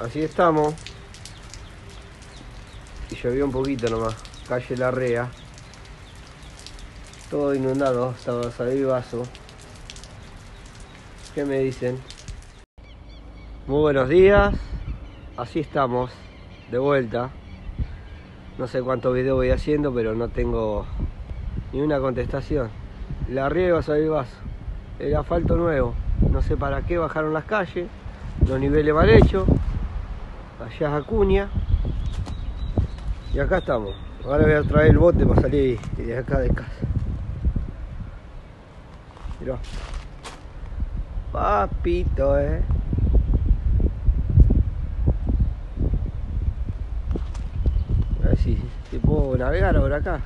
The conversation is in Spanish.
así estamos. Y llovió un poquito nomás. Calle Larrea. Todo inundado, estaba el vaso. ¿Qué me dicen? Muy buenos días. Así estamos, de vuelta. No sé cuántos videos voy haciendo, pero no tengo ni una contestación. La riega el vaso. El asfalto nuevo. No sé para qué bajaron las calles. Los niveles mal hechos. Allá es Acuña. Y acá estamos. Ahora voy a traer el bote para salir de acá de casa. Mirá. Papito, eh. A ver si, si puedo navegar ahora acá.